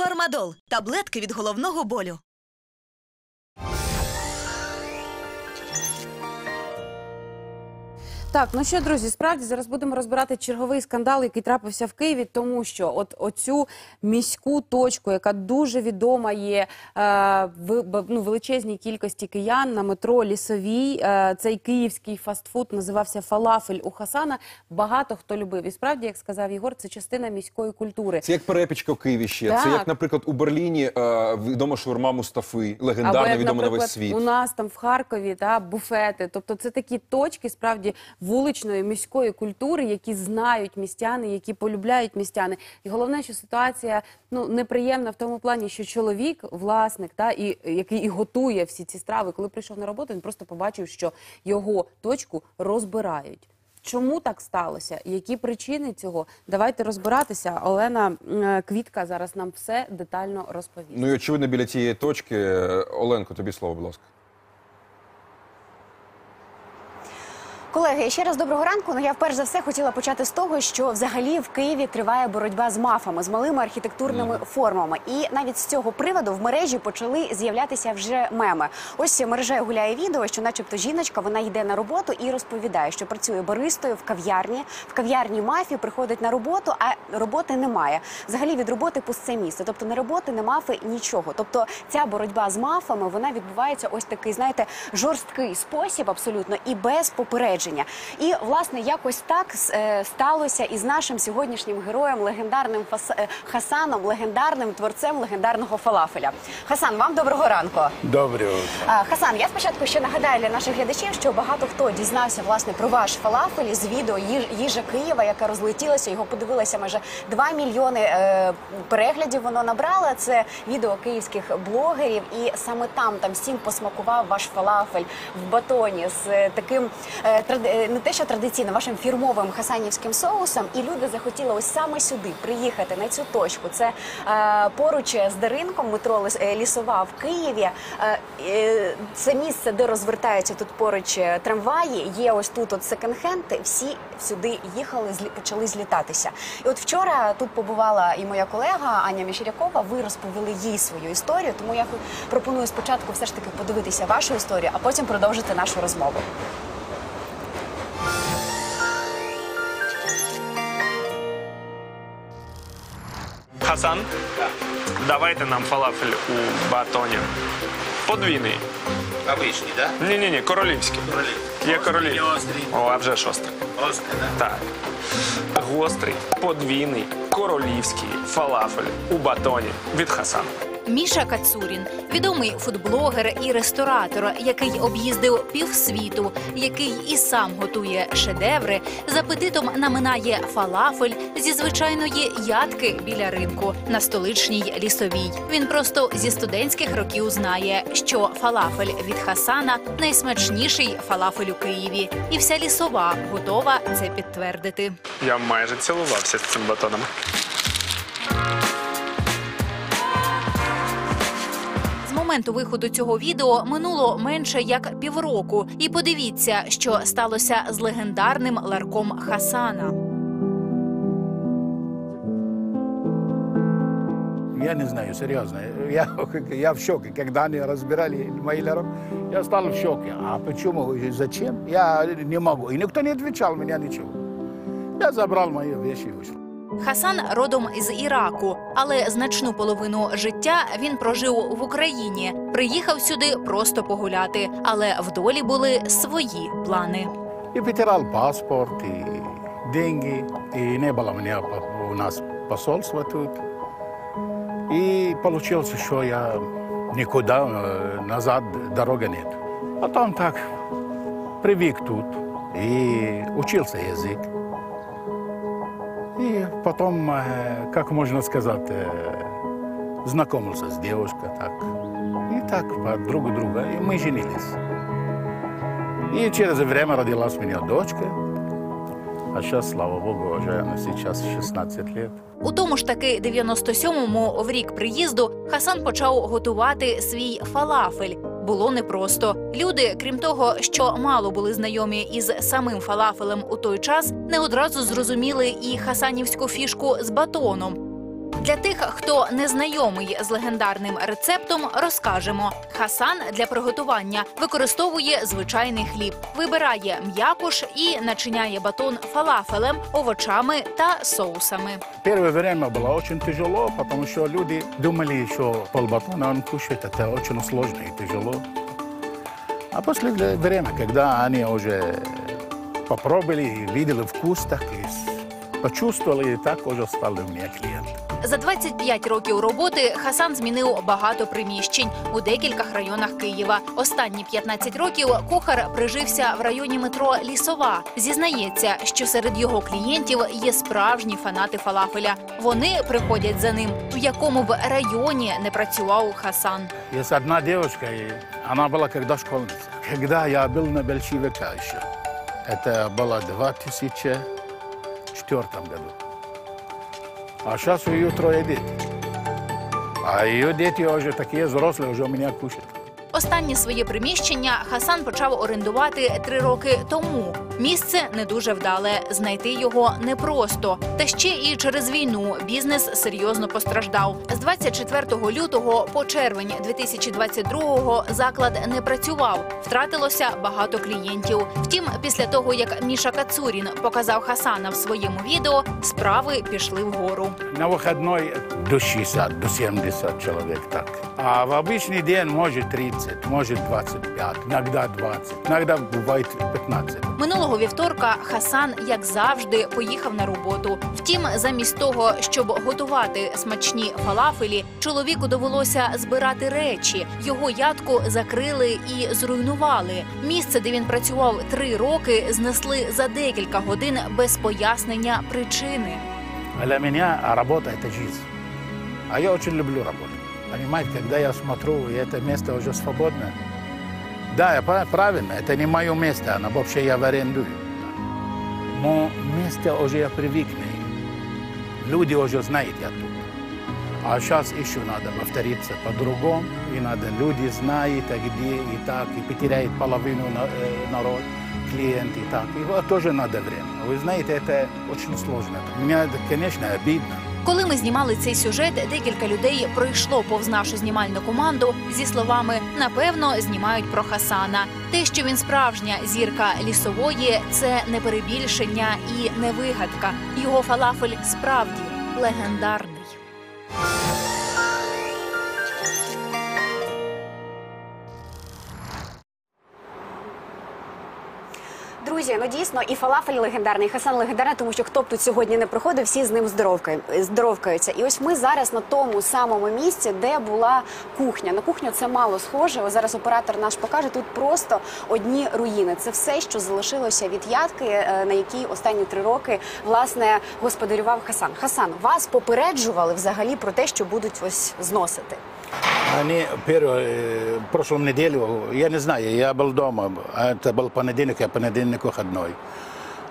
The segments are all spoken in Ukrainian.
Фармадол таблетки від головного болю. Так, ну що, друзі, справді зараз будемо розбирати черговий скандал, який трапився в Києві, тому що от оцю міську точку, яка дуже відома є е, в ну, величезній кількості киян на метро Лісовій. Е, цей київський фастфуд називався Фалафель у Хасана. Багато хто любив. І справді, як сказав Єгор, це частина міської культури. Це як перепічка в Києві ще. Це як, наприклад, у Берліні е, відома шаурма Мустафи, легендарна, як, відома на весь світ. У нас там в Харкові та буфети. Тобто, це такі точки справді вуличної міської культури, які знають містяни, які полюбляють містяни. І головне, що ситуація ну неприємна в тому плані, що чоловік, власник, та і який і готує всі ці страви, коли прийшов на роботу, він просто побачив, що його точку розбирають. Чому так сталося? Які причини цього? Давайте розбиратися. Олена е, Квітка зараз нам все детально розповість. Ну і очевидно, біля цієї точки. е, Оленко, тобі слово, будь ласка. Колеги, ще раз доброго ранку. Ну я вперше за все хотіла почати з того, що взагалі в Києві триває боротьба з мафами, з малими архітектурними формами. І навіть з цього приводу в мережі почали з'являтися вже меми. Ось мережею гуляє відео, що, начебто, жіночка вона йде на роботу і розповідає, що працює баристою в кав'ярні. В кав'ярні мафі приходить на роботу, а роботи немає. Взагалі від роботи пусте місце. Тобто не роботи, не мафи, нічого. Тобто ця боротьба з мафами вона відбувається ось такий, знаєте, жорсткий спосіб, абсолютно і без попередження. І власне якось так е, сталося із нашим сьогоднішнім героєм, легендарним Фас- е, Хасаном, легендарним творцем легендарного фалафеля. Хасан, вам доброго ранку. Добре. Хасан, я спочатку ще нагадаю для наших глядачів, що багато хто дізнався власне про ваш фалафель з відео їжа Києва, яка розлетілася. Його подивилося майже 2 мільйони е, переглядів. Воно набрало. Це відео київських блогерів, і саме там там всім посмакував ваш фалафель в батоні з таким е, не те, що традиційно, вашим фірмовим хасанівським соусом. І люди захотіли ось саме сюди приїхати на цю точку. Це е, поруч з Даринком, метро е, лісова в Києві. Е, е, це місце, де розвертаються тут поруч е, трамваї. Є ось тут от секонд-хенд. Всі сюди їхали, злі- почали злітатися. І от вчора тут побувала і моя колега Аня Міщерякова. Ви розповіли їй свою історію. Тому я пропоную спочатку все ж таки подивитися вашу історію, а потім продовжити нашу розмову. Хасан, давайте нам фалафель у батоні. Подвійний. Обычный, да? Ні, ні, ні, королівський. Є королівський. Не острий. О, а вже шостий. Острый, да? Так. Гострий, подвійний, королівський фалафель у батоні від Хасана. Міша Кацурін, відомий фудблогер і ресторатор, який об'їздив півсвіту, який і сам готує шедеври, з апетитом наминає фалафель зі звичайної ядки біля ринку на столичній лісовій. Він просто зі студентських років знає, що фалафель від Хасана найсмачніший фалафель у Києві, і вся лісова готова це підтвердити. Я майже цілувався з цим батоном. Моменту виходу цього відео минуло менше як півроку. І подивіться, що сталося з легендарним ларком Хасана. Я не знаю, серьезно. Я, я в шоке. Когда они разбирали Майлеров, я стал в шоке. А почему зачем? Я не могу. И никто не отвечал меня ничего. Я забрал мои вещи и ушел. Хасан родом із Іраку, але значну половину життя він прожив в Україні. Приїхав сюди просто погуляти, але в долі були свої плани. И потерял паспорт, и деньги. И не было у меня по- у нас посольства тут. И получилось, что я никуда э, назад дороги нет. Потом так привык тут и учился язык. И потом, э, как можно сказать, э, знакомился с девушкой так. И так по друг друга, и мы женились. И через время родилась у меня дочка. А сейчас, слава богу, уже она сейчас 16 лет. У тому ж таки 97-му в рік приїзду Хасан почав готувати свій фалафель. Було непросто. Люди, крім того, що мало були знайомі із самим фалафелем у той час, не одразу зрозуміли і хасанівську фішку з батоном. Для тих, хто не знайомий з легендарним рецептом, розкажемо. Хасан для приготування використовує звичайний хліб, вибирає м'якош і начиняє батон фалафелем, овочами та соусами. Первое время было очень тяжело, потому что люди думали, что полбатона он кушает, это очень сложно и тяжело. А после вре- времени, когда они уже попробовали, и видели вкус, так и с- почувствовали, и так уже стали у меня клиенты. За 25 років роботи Хасан змінив багато приміщень у декількох районах Києва. Останні 15 років кухар прижився в районі метро Лісова. Зізнається, що серед його клієнтів є справжні фанати фалафеля. Вони приходять за ним, в якому б районі не працював Хасан. Есть одна девушка, и она была когда школьница. Когда я был на большевика еще, это было в 2004 году. A šta su jutro jediti? A i djeti, ože, takije zrosle, ože, mi nijak kušati. Останнє своє приміщення Хасан почав орендувати три роки тому. Місце не дуже вдале. Знайти його непросто. Та ще і через війну бізнес серйозно постраждав. З 24 лютого по червень 2022 заклад не працював. Втратилося багато клієнтів. Втім, після того як Міша Кацурін показав Хасана в своєму відео, справи пішли вгору. На выходной до 60, до 70 человек так. А в обычный день может 30, может 25, иногда 20, иногда бывает 15. Минулого вівторка Хасан, як завжди, поїхав на роботу. Втім, замість того, щоб готувати смачні фалафелі, чоловіку довелося збирати речі. Його ядку закрили і зруйнували. Місце, де він працював три роки, знесли за декілька годин без пояснення причини. Для меня работа – это жизнь. А я очень люблю работу. Понимаете, когда я смотрю, и это место уже свободное. Да, я прав- правильно, это не мое место, оно вообще я в арендую. Но место уже я привык к ней. Люди уже знают я тут. А сейчас еще надо повториться по-другому, и надо люди знают, а где и так, и потеряет половину на- э, народ, клиент и так. Вот тоже надо время. Вы знаете, это очень сложно. Это, конечно, обидно. Коли ми знімали цей сюжет, декілька людей пройшло повз нашу знімальну команду зі словами напевно знімають про Хасана. Те, що він справжня зірка лісової, це не перебільшення і не вигадка. Його фалафель справді легендарний. Друзі, ну дійсно і фалафель легендарний, і Хасан легендарний, тому що хто б тут сьогодні не приходив, всі з ним здоровкаю- здоровкаються. І ось ми зараз на тому самому місці, де була кухня. На кухню це мало схоже. Зараз оператор наш покаже. Тут просто одні руїни. Це все, що залишилося від ядки, е, на якій останні три роки власне господарював Хасан. Хасан, вас попереджували взагалі про те, що будуть ось зносити. Они первую, э, в прошлом неделю, я не знаю, я был дома, а это был понедельник, я понедельник выходной.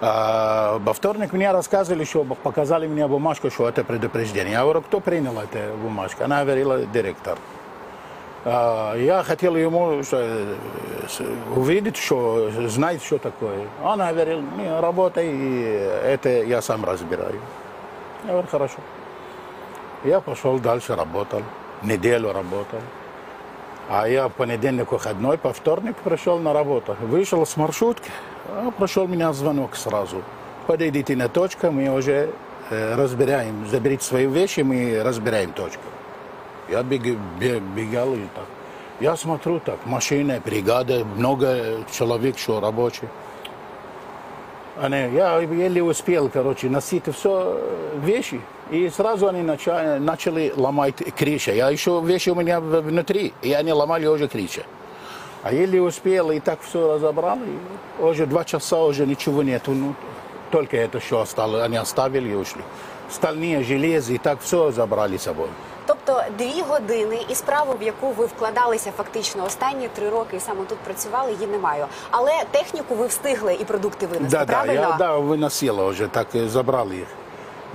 А, во вторник мне рассказывали, что показали мне бумажку, что это предупреждение. Я говорю, кто принял эту бумажку? Она говорила, директор. А, я хотел ему что, э, увидеть, что знает, что такое. Он говорил, не, работай, это я сам разбираю. Я говорю, хорошо. Я пошел дальше, работал. Неделю работал. А я в понедельник выходной, по вторник пришел на работу. Вышел с маршрутки, а прошел меня звонок сразу. Подойдите на точку, мы уже э, разбираем. Заберите свои вещи, мы разбираем точку. Я бег- бе- бегал и так. Я смотрю так, машина, бригада, много человек, что рабочие. Они, я еле успел, короче, носить все вещи. И сразу они начали, начали ломать крышу. Я еще вещи у меня в- внутри, и они ломали уже крышу. А еле успел, и так все разобрал. И уже два часа уже ничего нету. Ну, только это, что осталось, они оставили и ушли. Стальные железы, и так все забрали с собой. Тобто дві години і справу, в яку ви вкладалися фактично останні три роки і саме тут працювали, її немає. Але техніку ви встигли і продукти винести. Да, да, правильно? я да, выносила уже, так и забрали их.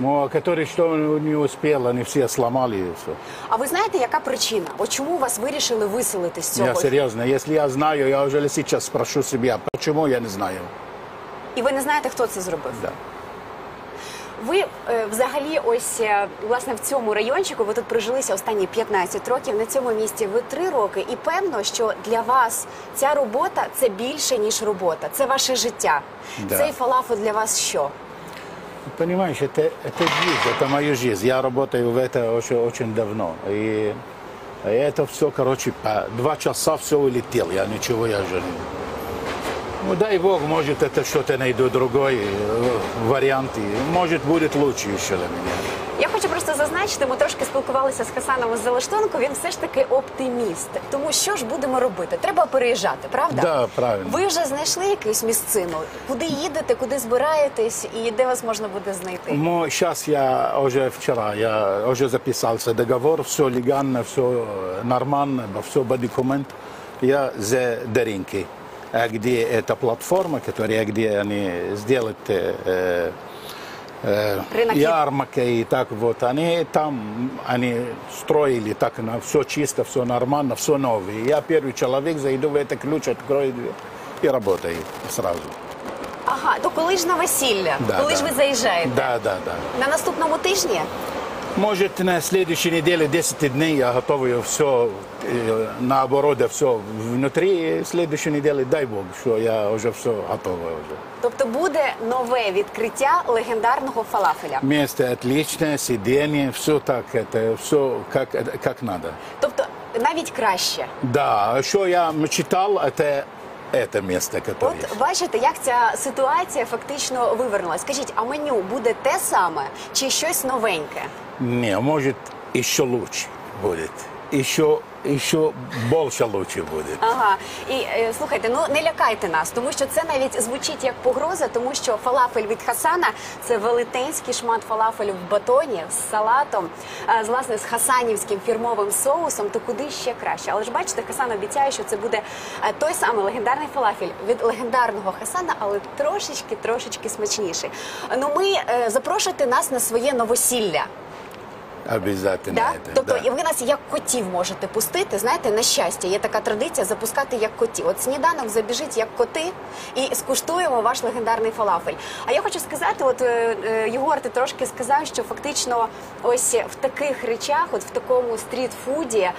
Но которые что не успел, они все сломали и все. А ви знаєте, яка причина? От чому вас вирішили виселити з цього? Я серьезно, если я знаю, я уже сейчас спрошу себя, почему я не знаю. І ви не знаєте, хто це зробив? Да. Ви е, взагалі, ось е, власне в цьому райончику, ви тут прожилися останні 15 років. На цьому місці ви 3 роки, і певно, що для вас ця робота це більше ніж робота. Це ваше життя. Да. Цей фалафель для вас що? Понимаешь, это, это жизнь, это моя жизнь. Я работаю в это очень, очень давно. И это все, короче, по два часа все улетел. Я ничего, я же... не- Ну, дай Бог, может, это что-то найду другой э, вариант. И, может, будет лучше еще для меня. Я хочу просто зазначити, ми трошки спілкувалися з Хасаном з Залаштонку. Він все ж таки оптиміст. Тому що ж будемо робити? Треба переїжджати, правда? Да, правильно. Ви вже знайшли якусь місцину? Куди їдете, куди збираєтесь і де вас можна буде знайти? Но сейчас я уже вчера, я уже записался договор, все легально, все нормально, все по документу. Я за Даринки, где эта платформа, которая, где они сделают э, э, Рынок ярмарка и так вот, они там, они строили так, на все чисто, все нормально, все новое. Я первый человек, зайду в это ключ, открою дверь и работаю сразу. Ага, то коли ж на весілля? Да, коли да. ж ви заїжджаєте? Да, да, да. На наступному тижні? Может, на следующей неделе, 10 дней я готовлю все, наоборот, все внутри. И следующей неделе, дай Бог, что я уже все готово уже. Тобто буде нове відкриття легендарного фалафеля. Место отличное, сиденье, все так, это все как, как надо. Тобто навіть краще. Да, что я мечтал, это это место, которое От бачите, як ця ситуація фактично вивернулася. Скажіть, а меню буде те саме чи щось новеньке? Не, может, еще лучше будет. Еще, еще больше лучше будет. Ага, і е, слухайте, ну не лякайте нас, тому що це навіть звучить як погроза, тому що фалафель від Хасана це велетенський шмат фалафелю в батоні з салатом, е, з власне з хасанівським фірмовим соусом. То куди ще краще? Але ж бачите, Хасан обіцяє, що це буде е, той самий легендарний фалафель від легендарного Хасана, але трошечки, трошечки смачніший. Ну ми е, запрошуйте нас на своє новосілля. Обязательно Да? это. Тобто да. і ви нас як котів можете пустити. Знаєте, на щастя, є така традиція запускати як котів. От сніданок забіжить як коти і скуштуємо ваш легендарний фалафель. А я хочу сказати, от е, е, Єгор, ти трошки сказав, що фактично ось в таких речах, от в такому стрітфуді, е,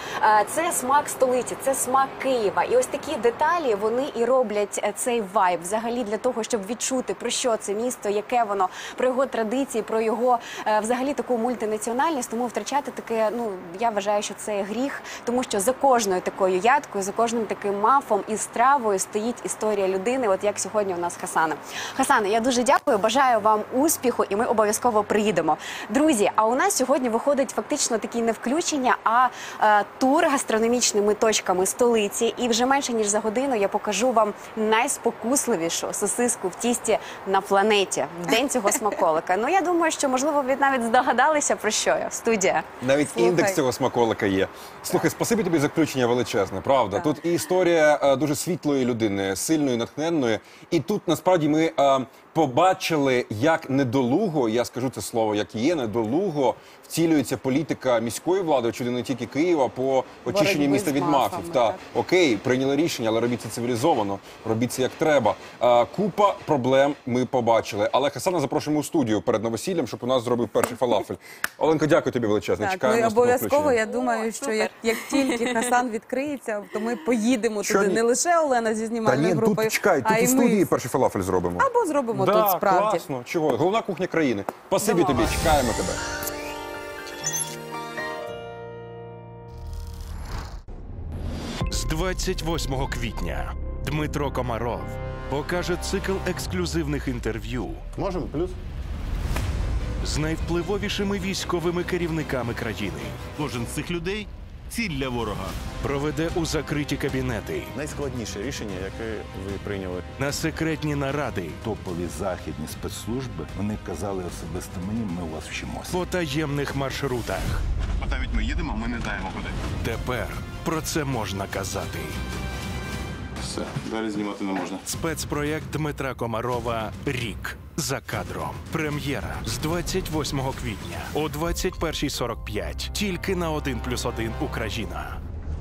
це смак столиці, це смак Києва. І ось такі деталі вони і роблять е, цей вайб взагалі для того, щоб відчути про що це місто, яке воно, про його традиції, про його е, взагалі таку мультинаціональність. Тому втрачати таке, ну я вважаю, що це гріх, тому що за кожною такою ядкою, за кожним таким мафом і стравою стоїть історія людини. От як сьогодні у нас Хасана. Хасане, я дуже дякую. Бажаю вам успіху, і ми обов'язково приїдемо. Друзі, а у нас сьогодні виходить фактично такі не включення, а е, тур гастрономічними точками столиці. І вже менше ніж за годину я покажу вам найспокусливішу сосиску в тісті на планеті в день цього смаколика. Ну я думаю, що можливо ви навіть здогадалися про що я студія. Навіть Слухай. індекс цього смаколика є. Слухай, спасибі тобі за включення величезне, правда. Тут і історія е, дуже світлої людини, сильної, натхненної. І тут насправді ми е, побачили, як недолуго, я скажу це слово, як є недолуго втілюється політика міської влади, очевидно, не тільки Києва, по очищенню міста від мафів. Та так. окей, прийняли рішення, але робіть це цивілізовано, робіть це як треба. Е, купа проблем ми побачили. Але Хасана запрошуємо у студію перед новосіллям, щоб у нас зробив перший фалафель. Оленко, дякую тобі величезне. Так, Чекаємо ну обов'язково. Я думаю, що як, як тільки Хасан відкриється, то ми поїдемо Що туди. ні? Не лише Олена зі Та знімальною ні, групою, тут чекай, а тут й у студії перший фалафель зробимо. Або зробимо да, тут справді. класно. Чого? Головна кухня країни. Спасибі тобі, чекаємо тебе. З 28 квітня Дмитро Комаров покаже цикл ексклюзивних інтерв'ю Можемо плюс? з найвпливовішими військовими керівниками країни. Кожен з цих людей ціль для ворога. Проведе у закриті кабінети Найскладніше рішення, яке ви прийняли. на секретні наради топові західні спецслужби вони казали особисто мені, ми у вас вчимося. по таємних маршрутах. Бо навіть ми їдемо, ми не знаємо куди. Тепер про це можна казати. Все, далі знімати не можна. Спецпроєкт Дмитра Комарова Рік за кадром. Прем'єра з 28 квітня о 21.45. Тільки на 1+,1 Україна.